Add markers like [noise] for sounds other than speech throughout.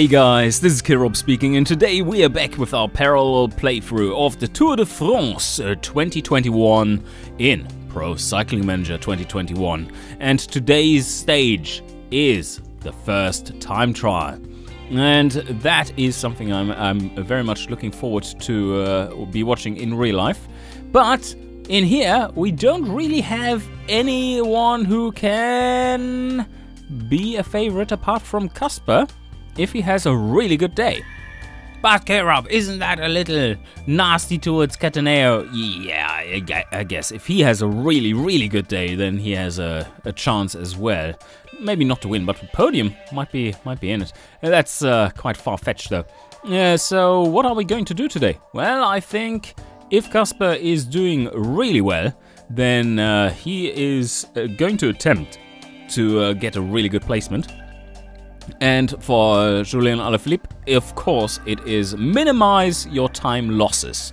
Hey guys, this is Killrob speaking and today we are back with our parallel playthrough of the Tour de France uh, 2021 in Pro Cycling Manager 2021 and today's stage is the first time trial. And that is something I'm, I'm very much looking forward to uh, be watching in real life. But in here we don't really have anyone who can be a favorite apart from Kasper if he has a really good day. But K-Rob, isn't that a little nasty towards Cattaneo? Yeah, I guess. If he has a really, really good day, then he has a, a chance as well. Maybe not to win, but podium might be might be in it. That's uh, quite far-fetched, though. Yeah, so what are we going to do today? Well, I think if Kasper is doing really well, then uh, he is uh, going to attempt to uh, get a really good placement. And for Julian Alaphilippe, of course, it is minimize your time losses.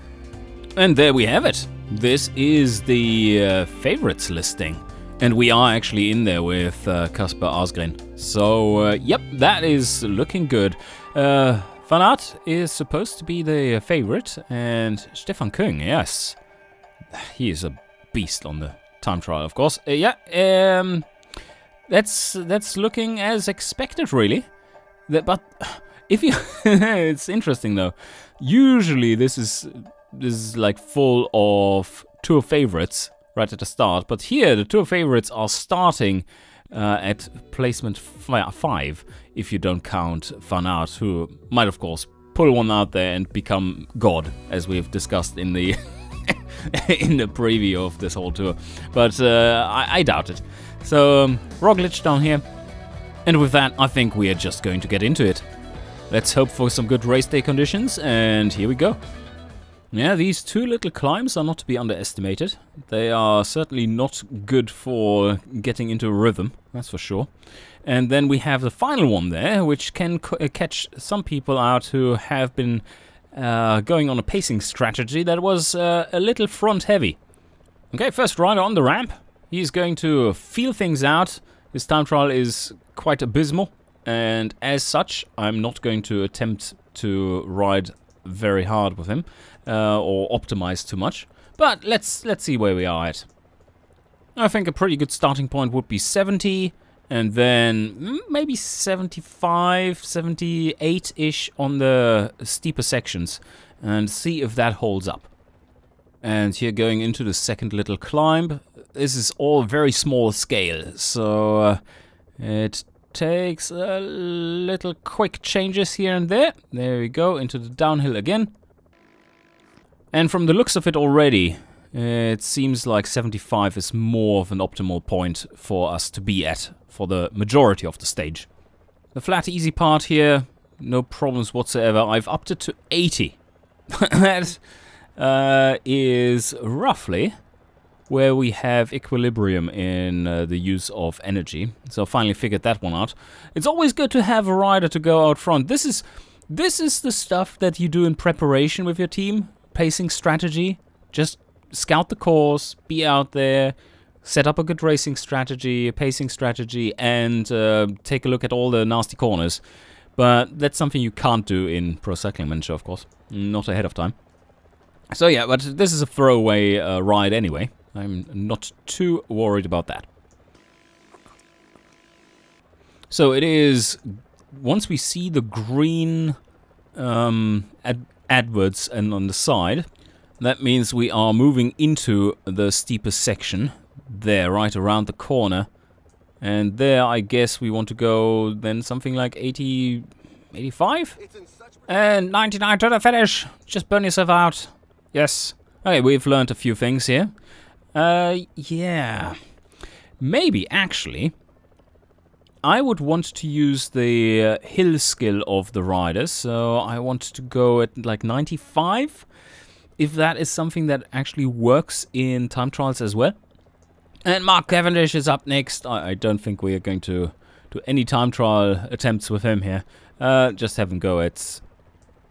And there we have it. This is the uh, favorites listing. And we are actually in there with uh, Kasper Asgreen. So, uh, yep, that is looking good. Uh, Van Aert is supposed to be the favorite, and Stefan Küng, yes. He is a beast on the time trial, of course. Uh, yeah, um, that's that's looking as expected, really. That, but [sighs] if you, [laughs] it's interesting though. Usually this is this is like full of tour favorites right at the start, but here the tour favorites are starting uh, at placement five if you don't count Van Aert, who might of course pull one out there and become god, as we've discussed in the [laughs] [laughs] in the preview of this whole tour. But uh, I, I doubt it. So, um, Roglic down here. And with that, I think we are just going to get into it. Let's hope for some good race day conditions, and here we go. Yeah, these two little climbs are not to be underestimated. They are certainly not good for getting into a rhythm, that's for sure. And then we have the final one there, which can uh, catch some people out who have been uh, going on a pacing strategy that was uh, a little front heavy. Okay, first rider on the ramp. He's going to feel things out. His time trial is quite abysmal, and as such, I'm not going to attempt to ride very hard with him uh, or optimize too much. But let's let's see where we are at. I think a pretty good starting point would be 70, and then mm, maybe 75, 78-ish on the steeper sections, and see if that holds up. And here going into the second little climb, this is all very small scale, so uh, it takes a little quick changes here and there. There we go, into the downhill again. And from the looks of it already, it seems like 75 is more of an optimal point for us to be at for the majority of the stage. The flat easy part here, no problems whatsoever. I've upped it to 80. [laughs] that uh, is roughly where we have equilibrium in uh, the use of energy. So finally figured that one out. It's always good to have a rider to go out front. This is this is the stuff that you do in preparation with your team, pacing strategy. Just scout the course, be out there, set up a good racing strategy, a pacing strategy, and uh, take a look at all the nasty corners. But that's something you can't do in Pro Cycling Manager, of course. Not ahead of time. So yeah, but this is a throwaway uh, ride anyway. I'm not too worried about that. So it is, once we see the green um, ad and on the side, that means we are moving into the steepest section there, right around the corner. And there, I guess we want to go then something like 80, 85? And 99 to the finish. Just burn yourself out. Yes. Okay, we've learned a few things here. Uh, yeah. Maybe, actually, I would want to use the uh, hill skill of the riders, so I want to go at like 95, if that is something that actually works in time trials as well. And Mark Cavendish is up next. I, I don't think we are going to do any time trial attempts with him here. Uh, just have him go at...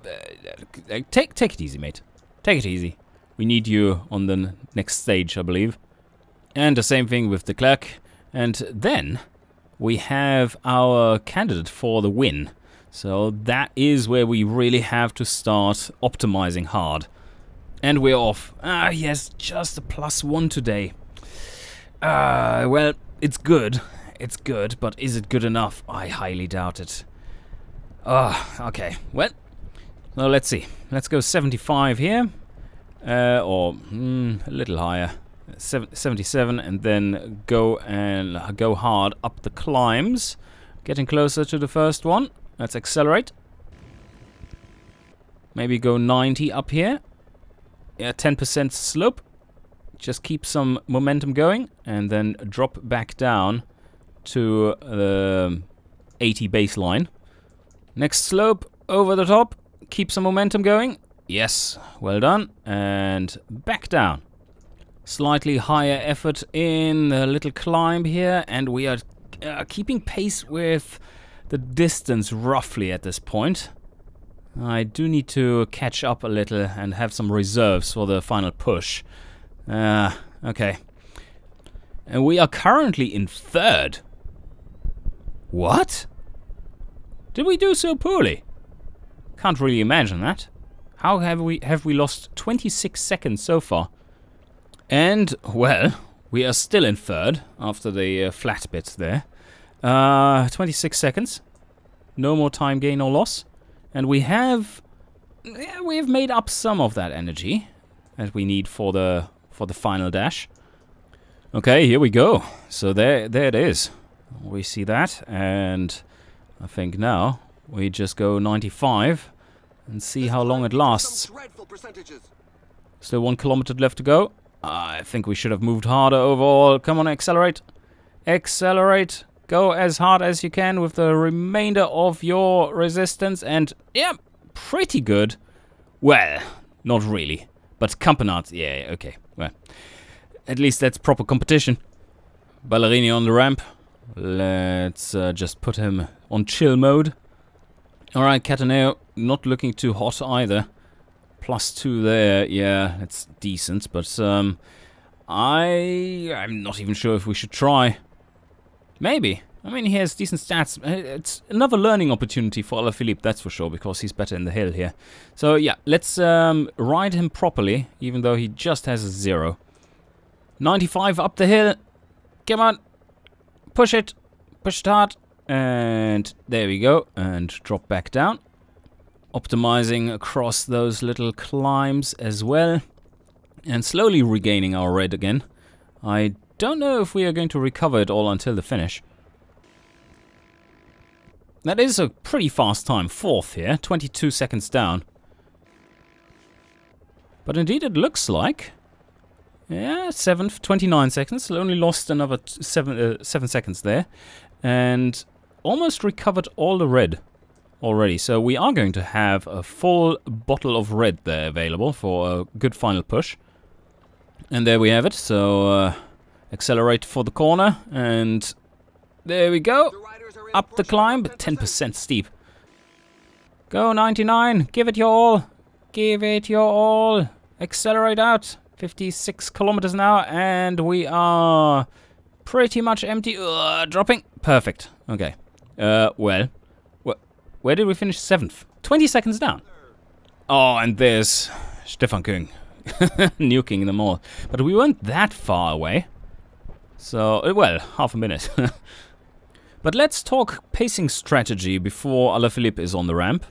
Uh, take, take it easy, mate. Take it easy. We need you on the next stage, I believe. And the same thing with Declercq. And then we have our candidate for the win. So that is where we really have to start optimizing hard. And we're off. Ah, yes, just a plus one today. Uh, well, it's good. It's good, but is it good enough? I highly doubt it. Ah, okay. Well, well, let's see. Let's go 75 here. Uh, or mm, a little higher. 77 and then go and go hard up the climbs. Getting closer to the first one. Let's accelerate. Maybe go 90 up here. Yeah, 10% slope. Just keep some momentum going and then drop back down to the 80 baseline. Next slope over the top. Keep some momentum going. Yes, well done. And back down. Slightly higher effort in the little climb here. And we are uh, keeping pace with the distance roughly at this point. I do need to catch up a little and have some reserves for the final push. Uh, okay. And we are currently in third. What? Did we do so poorly? Can't really imagine that. How have we have we lost 26 seconds so far? And, well, we are still in third after the uh, flat bit there. Uh, 26 seconds. No more time gain or loss. And we have... Yeah, we have made up some of that energy that we need for the for the final dash. Okay, here we go. So there, there it is. We see that, and I think now we just go 95 and see how long it lasts. Still one kilometer left to go. I think we should have moved harder overall. Come on, accelerate. Accelerate. Go as hard as you can with the remainder of your resistance. And, yeah, pretty good. Well, not really. But Campenaerts, yeah, okay. Well, at least that's proper competition. Ballerini on the ramp. Let's uh, just put him on chill mode. Alright, Cattaneo, not looking too hot either. Plus two there, yeah, that's decent, but um, I, I'm not even sure if we should try. Maybe. I mean, he has decent stats. Uh, it's another learning opportunity for Alaphilippe, that's for sure, because he's better in the hill here. So, yeah, let's um, ride him properly, even though he just has a zero. 95 up the hill. Come on. Push it. Push it hard. And there we go. And drop back down. Optimizing across those little climbs as well. And slowly regaining our red again. I don't know if we are going to recover it all until the finish. That is a pretty fast time. Fourth here. 22 seconds down. But indeed it looks like yeah, seventh, 29 seconds. Only lost another seven, uh, seven seconds there. And almost recovered all the red already. So we are going to have a full bottle of red there available for a good final push. And there we have it. So uh, accelerate for the corner. And there we go. Up the climb, but 10% steep. Go 99. Give it your all. Give it your all. Accelerate out. 56 kilometers an hour and we are pretty much empty. Uh, dropping. Perfect. Okay. Uh, well, wh where did we finish? Seventh. 20 seconds down. Oh, and there's Stefan Küng [laughs] nuking them all. But we weren't that far away. So, uh, well, half a minute. [laughs] but let's talk pacing strategy before Alaphilippe is on the ramp.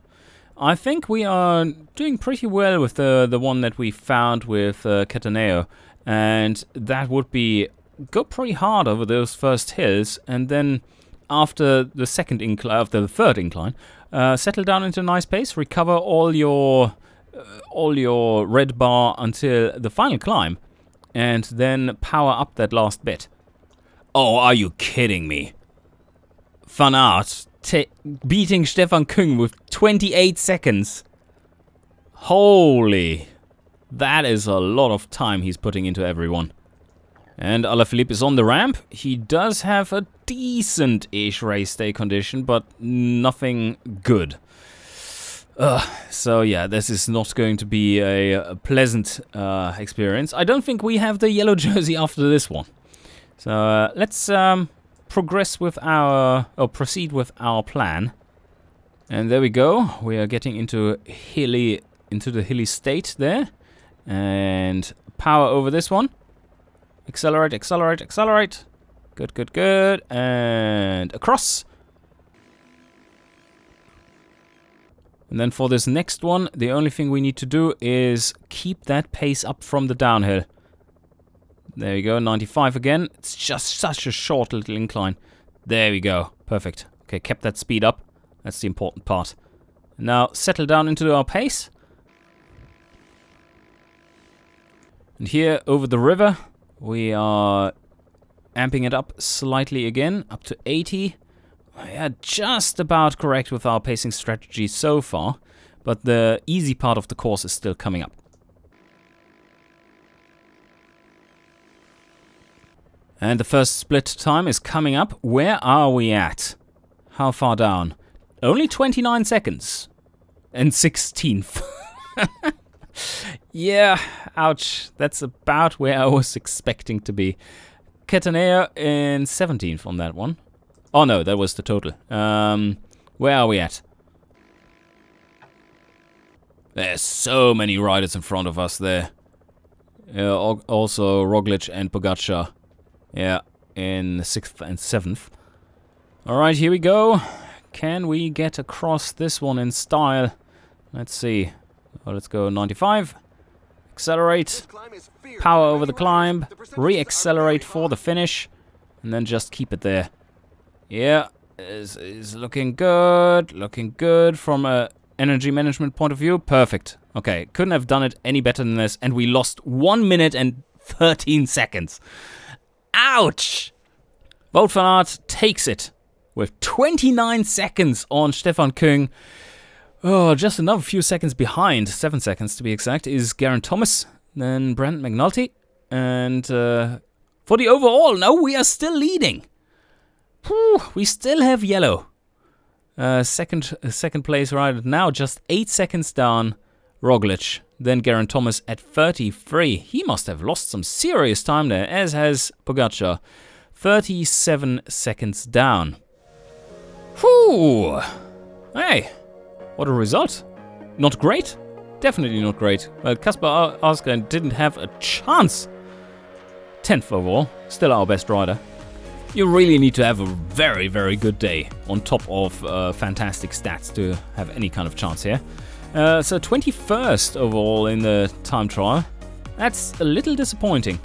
I think we are doing pretty well with the the one that we found with uh, Cattaneo, and that would be go pretty hard over those first hills, and then after the second incline, after the third incline, uh, settle down into a nice pace, recover all your uh, all your red bar until the final climb, and then power up that last bit. Oh, are you kidding me? Van Aert beating Stefan Küng with 28 seconds. Holy. That is a lot of time he's putting into everyone. And Alaphilippe is on the ramp. He does have a decent-ish race day condition, but nothing good. Uh, so yeah, this is not going to be a, a pleasant uh, experience. I don't think we have the yellow [laughs] jersey after this one. So uh, let's um, progress with our, or proceed with our plan. And there we go. We are getting into hilly, into the hilly state there. And power over this one. Accelerate, accelerate, accelerate. Good, good, good. And across. And then for this next one, the only thing we need to do is keep that pace up from the downhill. There we go, 95 again. It's just such a short little incline. There we go, perfect. Okay, kept that speed up. That's the important part. Now settle down into our pace. And here over the river, we are amping it up slightly again, up to 80. Yeah, just about correct with our pacing strategy so far, but the easy part of the course is still coming up. And the first split time is coming up. Where are we at? How far down? Only 29 seconds. And 16th. [laughs] yeah, ouch. That's about where I was expecting to be. Cattaneo in 17th on that one. Oh no, that was the total. Um, where are we at? There's so many riders in front of us there. Uh, also Roglic and Pogacar. Yeah, in the 6th and 7th. Alright, here we go. Can we get across this one in style? Let's see. Oh, let's go 95. Accelerate. Power over the climb. Re-accelerate for the finish. And then just keep it there. Yeah, is, is looking good. Looking good from a energy management point of view. Perfect. Okay, couldn't have done it any better than this. And we lost 1 minute and 13 seconds. Ouch! Wout van Aert takes it with 29 seconds on Stefan Küng. Oh, just another few seconds behind, 7 seconds to be exact, is Geraint Thomas, then Brent McNulty. And uh, for the overall, no, we are still leading. Whew, we still have yellow. Uh, second, uh, second place right now, just 8 seconds down, Roglic. Then Geraint Thomas at 33. He must have lost some serious time there, as has Pogacar. 37 seconds down. Whew! Hey, what a result. Not great? Definitely not great. Well, Kasper Asgreen didn't have a chance. 10th overall, still our best rider. You really need to have a very, very good day on top of uh, fantastic stats to have any kind of chance here. Uh, so 21st overall in the time trial. That's a little disappointing.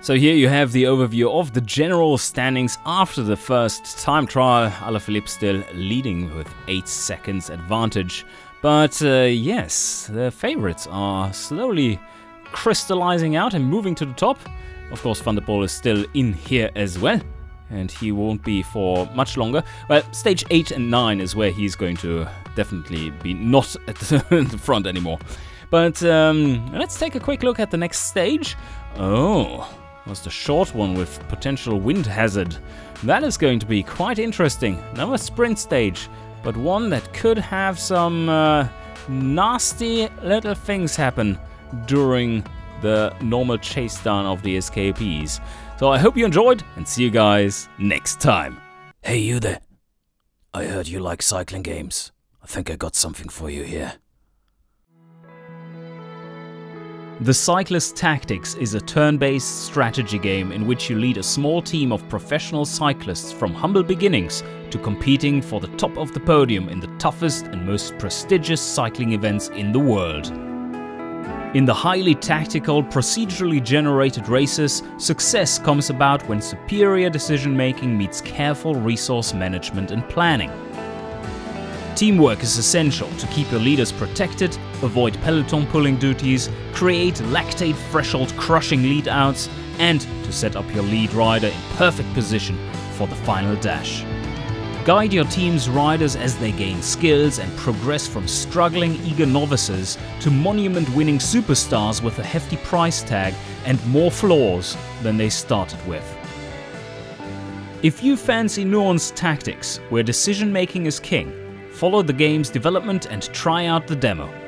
So here you have the overview of the general standings after the first time trial. Alaphilippe still leading with 8 seconds advantage. But uh, yes, the favorites are slowly crystallizing out and moving to the top. Of course, Van der Poel is still in here as well and he won't be for much longer. Well, stage 8 and 9 is where he's going to definitely be not [laughs] at the front anymore. But um, let's take a quick look at the next stage. Oh, was the short one with potential wind hazard. That is going to be quite interesting. Another sprint stage, but one that could have some uh, nasty little things happen during the normal chase down of the escapees. So I hope you enjoyed and see you guys next time. Hey, you there. I heard you like cycling games. I think I got something for you here. The Cyclist Tactics is a turn-based strategy game in which you lead a small team of professional cyclists from humble beginnings to competing for the top of the podium in the toughest and most prestigious cycling events in the world. In the highly tactical, procedurally generated races, success comes about when superior decision making meets careful resource management and planning. Teamwork is essential to keep your leaders protected, avoid peloton pulling duties, create lactate threshold crushing lead outs, and to set up your lead rider in perfect position for the final dash. Guide your team's riders as they gain skills and progress from struggling eager novices to monument winning superstars with a hefty price tag and more flaws than they started with. If you fancy nuanced tactics where decision making is king, follow the game's development and try out the demo.